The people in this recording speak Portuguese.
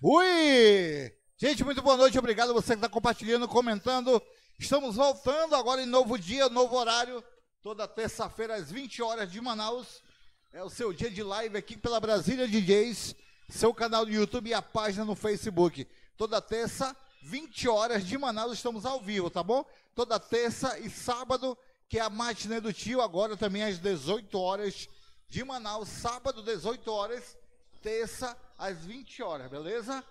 Ui! Gente, muito boa noite, obrigado você que está compartilhando, comentando. Estamos voltando agora em novo dia, novo horário, toda terça-feira às 20 horas de Manaus. É o seu dia de live aqui pela Brasília DJs, seu canal do YouTube e a página no Facebook. Toda terça, 20 horas de Manaus, estamos ao vivo, tá bom? Toda terça e sábado, que é a matinê do tio, agora também às 18 horas de Manaus, sábado, 18 horas, terça, às 20 horas, beleza?